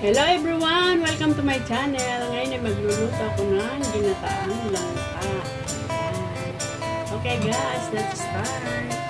Hello everyone! Welcome to my channel. Ngayon ay magluluto ako ng ginataang langka. Okay guys, let's start.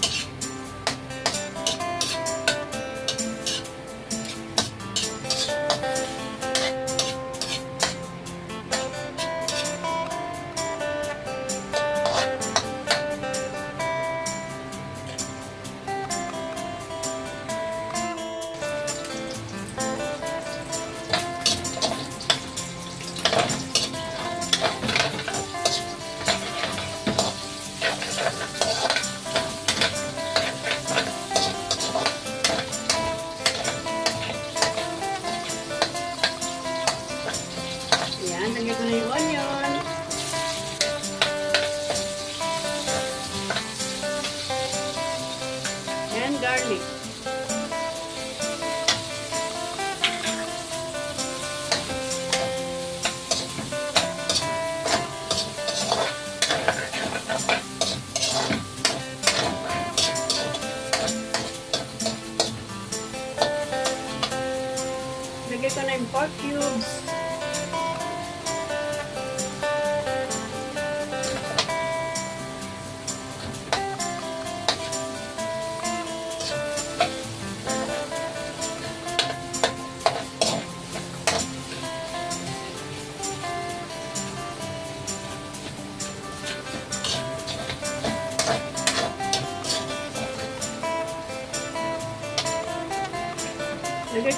Lagay ko na yung pork cubes.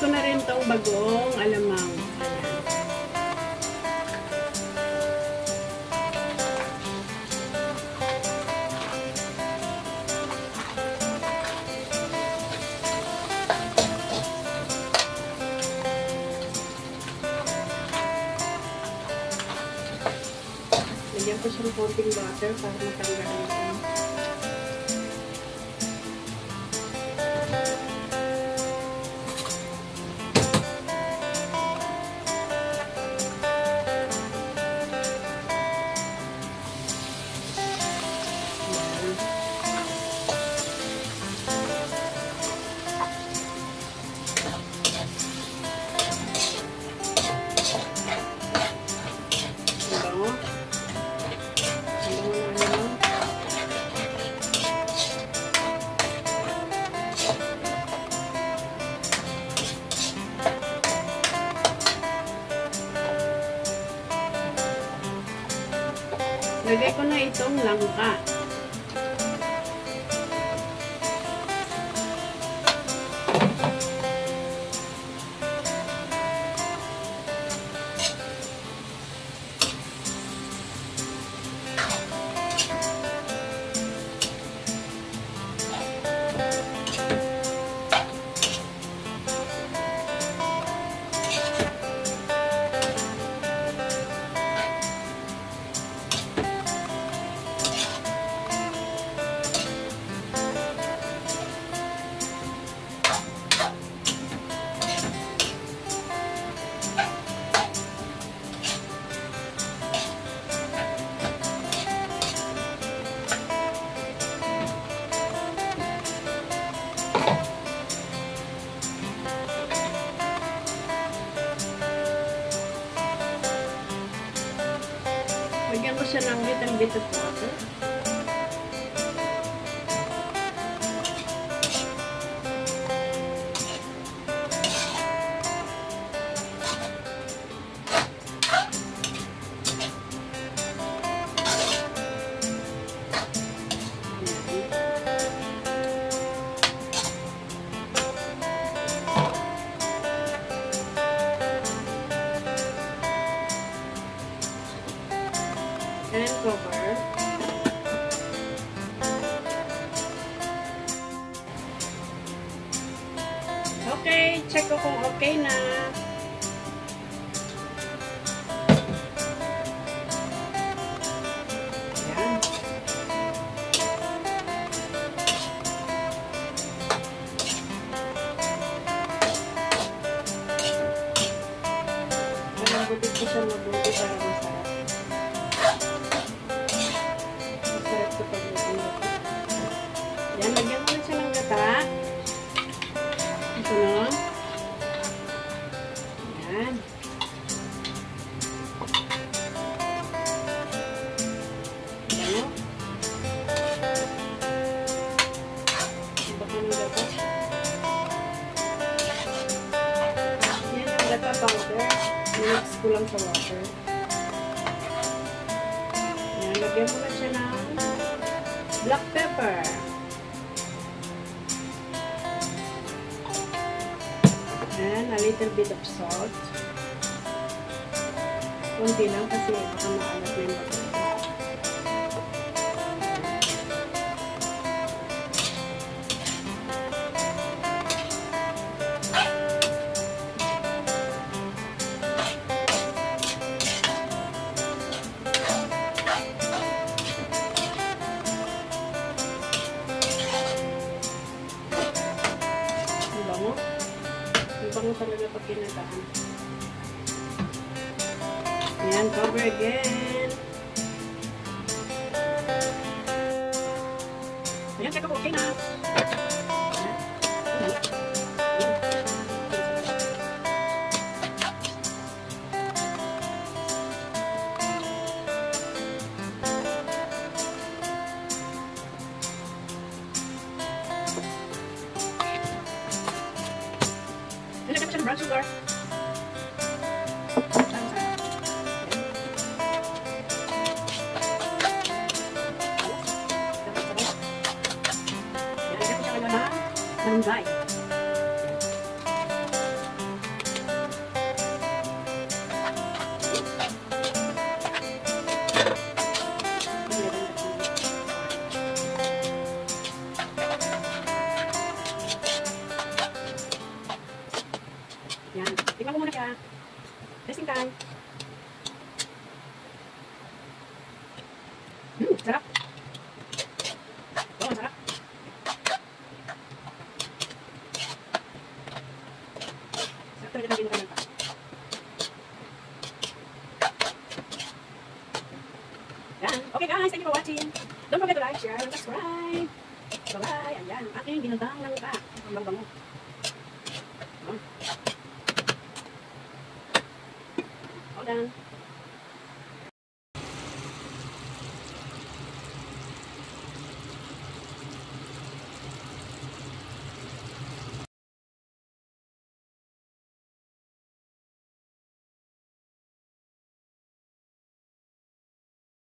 Ko na rin tong bagong alamang. Lagyan ko siya ng konting butter para matanggal yung siya ng bit of water. Ayan. And cover. Okay, check ko kung okay na. Black pepper. And a little bit of salt. Kunti lang kasi baka maalat na yung bato. Ang bango talaga pag kinataan. Yan, cover again. Ayan, check ako, okay na. Nilagyan ko siya ng brown sugar. Ang Testing time. Hmm. Oh, sarap. Sarap talaga ng ginukalan pa. Yan. Okay guys, thank you for watching. Don't forget to like, share, and subscribe. Bye-bye. Ayan, aking ginutang lang ka. Ang bango. down.